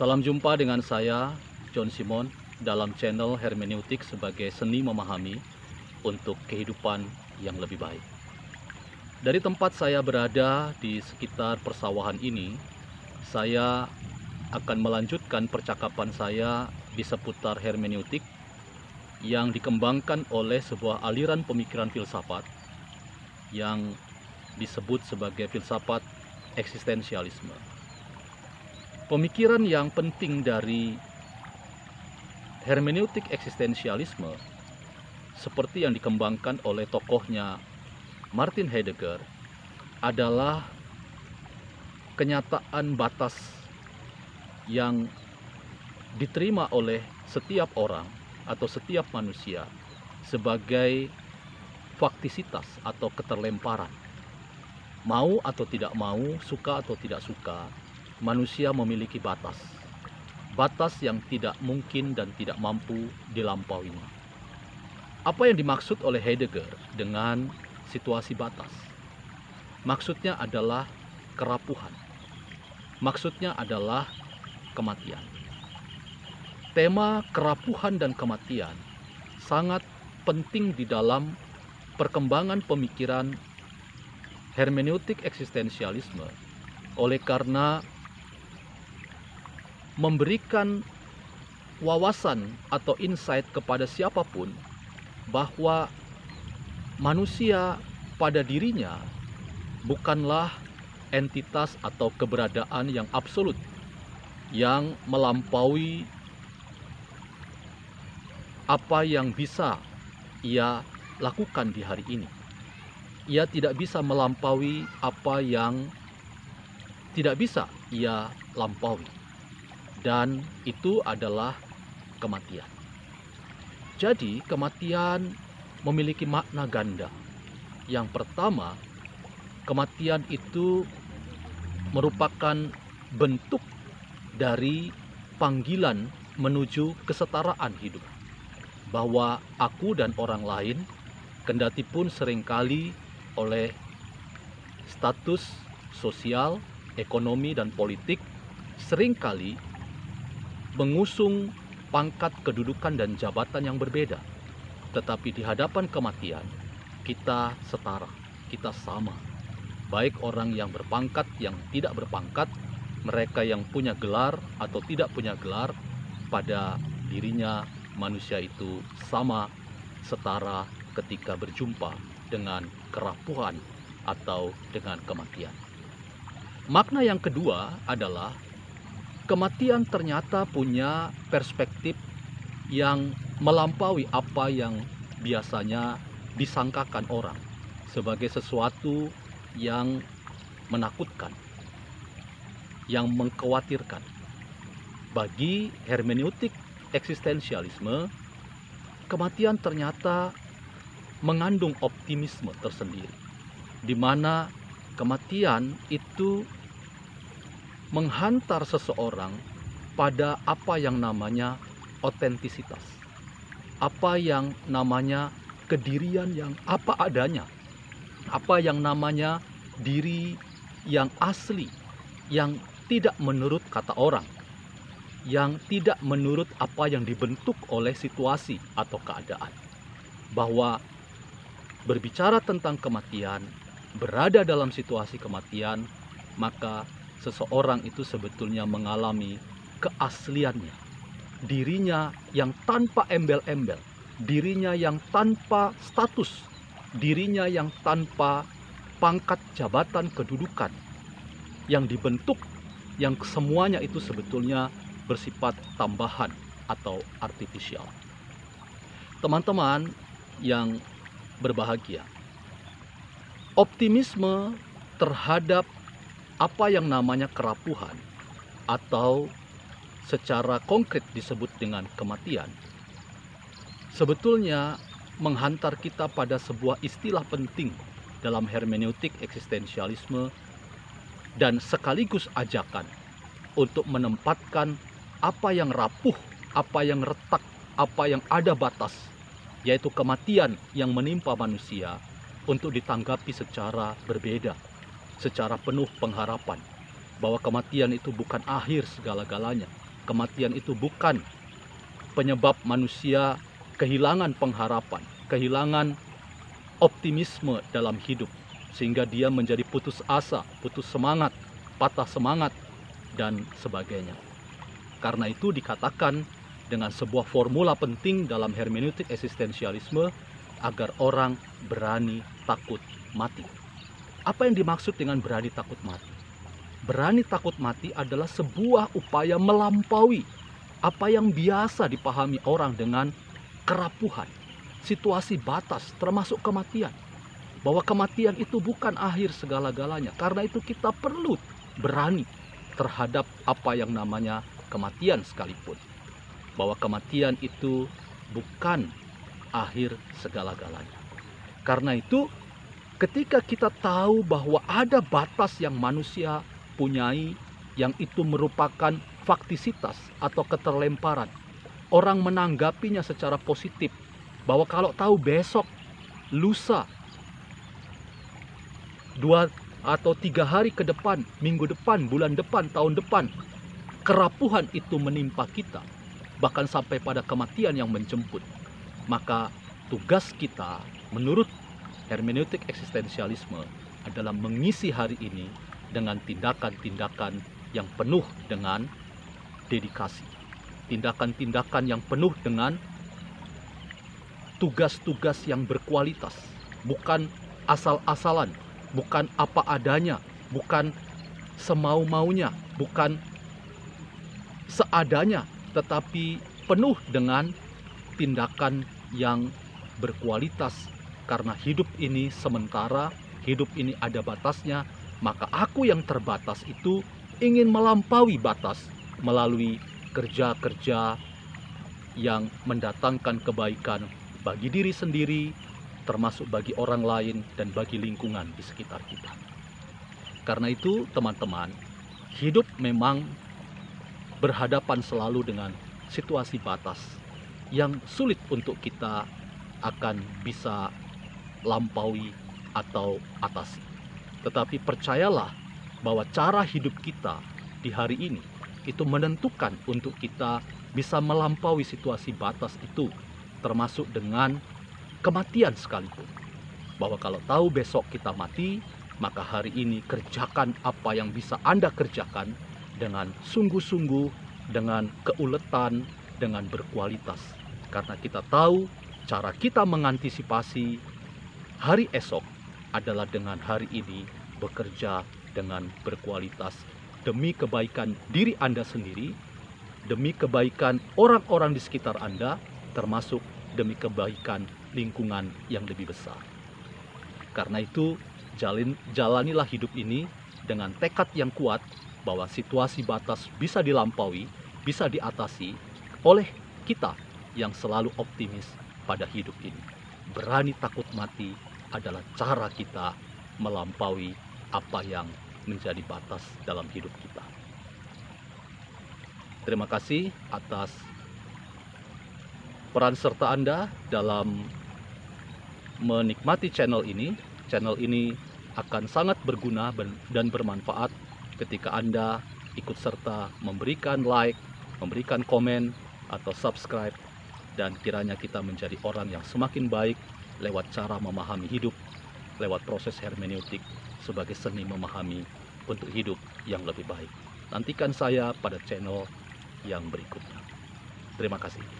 Salam jumpa dengan saya, John Simon, dalam channel hermeneutik sebagai seni memahami untuk kehidupan yang lebih baik. Dari tempat saya berada di sekitar persawahan ini, saya akan melanjutkan percakapan saya di seputar hermeneutik yang dikembangkan oleh sebuah aliran pemikiran filsafat yang disebut sebagai filsafat eksistensialisme. Pemikiran yang penting dari hermeneutik eksistensialisme seperti yang dikembangkan oleh tokohnya Martin Heidegger adalah kenyataan batas yang diterima oleh setiap orang atau setiap manusia sebagai faktisitas atau keterlemparan. Mau atau tidak mau, suka atau tidak suka, manusia memiliki batas. Batas yang tidak mungkin dan tidak mampu dilampauinya. Apa yang dimaksud oleh Heidegger dengan situasi batas? Maksudnya adalah kerapuhan. Maksudnya adalah kematian. Tema kerapuhan dan kematian sangat penting di dalam perkembangan pemikiran hermeneutik eksistensialisme oleh karena memberikan wawasan atau insight kepada siapa pun bahwa manusia pada dirinya bukanlah entitas atau keberadaan yang absolut yang melampaui apa yang bisa ia lakukan di hari ini. Ia tidak bisa melampaui apa yang tidak bisa ia lampaui dan itu adalah kematian. Jadi, kematian memiliki makna ganda. Yang pertama, kematian itu merupakan bentuk dari panggilan menuju kesetaraan hidup. Bahwa aku dan orang lain, kendati pun sering kali oleh status sosial, ekonomi, dan politik, sering kali mengusung pangkat kedudukan dan jabatan yang berbeda. Tetapi di hadapan kematian, kita setara, kita sama. Baik orang yang berpangkat, yang tidak berpangkat, mereka yang punya gelar atau tidak punya gelar, pada dirinya manusia itu sama, setara ketika berjumpa dengan kerapuhan atau dengan kematian. Makna yang kedua adalah kematian ternyata punya perspektif yang melampaui apa yang biasanya disangkakan orang sebagai sesuatu yang menakutkan, yang mengkhawatirkan. Bagi hermeneutik eksistensialisme, kematian ternyata mengandung optimisme tersendiri, di mana kematian itu menghantar seseorang pada apa yang namanya otentisitas. Apa yang namanya kedirian yang apa adanya. Apa yang namanya diri yang asli, yang tidak menurut kata orang, yang tidak menurut apa yang dibentuk oleh situasi atau keadaan. Bahwa berbicara tentang kematian, berada dalam situasi kematian, maka seseorang itu sebetulnya mengalami keasliannya. Dirinya yang tanpa embel-embel, dirinya yang tanpa status, dirinya yang tanpa pangkat jabatan kedudukan yang dibentuk yang semuanya itu sebetulnya bersifat tambahan atau artifisial. Teman-teman yang berbahagia, optimisme terhadap apa yang namanya kerapuhan atau secara konkret disebut dengan kematian? Sebetulnya menghantar kita pada sebuah istilah penting dalam hermeneutik eksistensialisme dan sekaligus ajakan untuk menempatkan apa yang rapuh, apa yang retak, apa yang ada batas, yaitu kematian yang menimpa manusia untuk ditanggapi secara berbeda secara penuh pengharapan bahwa kematian itu bukan akhir segala-galanya, kematian itu bukan penyebab manusia kehilangan pengharapan, kehilangan optimisme dalam hidup, sehingga dia menjadi putus asa, putus semangat, patah semangat, dan sebagainya. Karena itu dikatakan dengan sebuah formula penting dalam hermeneutik eksistensialisme agar orang berani takut mati. Apa yang dimaksud dengan berani takut mati? Berani takut mati adalah sebuah upaya melampaui apa yang biasa dipahami orang dengan kerapuhan, situasi batas termasuk kematian. Bahwa kematian itu bukan akhir segala-galanya. Karena itu kita perlu berani terhadap apa yang namanya kematian sekalipun. Bahwa kematian itu bukan akhir segala-galanya. Karena itu ketika kita tahu bahwa ada batas yang manusia punyai yang itu merupakan faktisitas atau keterlemparan. Orang menanggapinya secara positif bahwa kalau tahu besok, lusa, dua atau tiga hari ke depan, minggu depan, bulan depan, tahun depan, kerapuhan itu menimpa kita, bahkan sampai pada kematian yang menjemput, maka tugas kita menurut hermeneutik eksistensialisme adalah mengisi hari ini dengan tindakan-tindakan yang penuh dengan dedikasi. Tindakan-tindakan yang penuh dengan tugas-tugas yang berkualitas, bukan asal-asalan, bukan apa adanya, bukan semau-maunya, bukan seadanya, tetapi penuh dengan tindakan yang berkualitas karena hidup ini sementara, hidup ini ada batasnya, maka aku yang terbatas itu ingin melampaui batas melalui kerja-kerja yang mendatangkan kebaikan bagi diri sendiri, termasuk bagi orang lain dan bagi lingkungan di sekitar kita. Karena itu, teman-teman, hidup memang berhadapan selalu dengan situasi batas yang sulit untuk kita akan bisa lampaui atau atasi. Tetapi percayalah bahwa cara hidup kita di hari ini itu menentukan untuk kita bisa melampaui situasi batas itu termasuk dengan kematian sekalipun. Bahwa kalau tahu besok kita mati, maka hari ini kerjakan apa yang bisa Anda kerjakan dengan sungguh-sungguh, dengan keuletan, dengan berkualitas. Karena kita tahu cara kita mengantisipasi hari esok adalah dengan hari ini bekerja dengan berkualitas demi kebaikan diri Anda sendiri, demi kebaikan orang-orang di sekitar Anda, termasuk demi kebaikan lingkungan yang lebih besar. Karena itu, jalin, jalanilah hidup ini dengan tekad yang kuat bahwa situasi batas bisa dilampaui, bisa diatasi oleh kita yang selalu optimis pada hidup ini. Berani takut mati adalah cara kita melampaui apa yang menjadi batas dalam hidup kita. Terima kasih atas peran serta Anda dalam menikmati channel ini. Channel ini akan sangat berguna dan bermanfaat ketika Anda ikut serta memberikan like, memberikan komen, atau subscribe dan kiranya kita menjadi orang yang semakin baik lewat cara memahami hidup, lewat proses hermeneutik sebagai seni memahami untuk hidup yang lebih baik. Nantikan saya pada channel yang berikutnya. Terima kasih.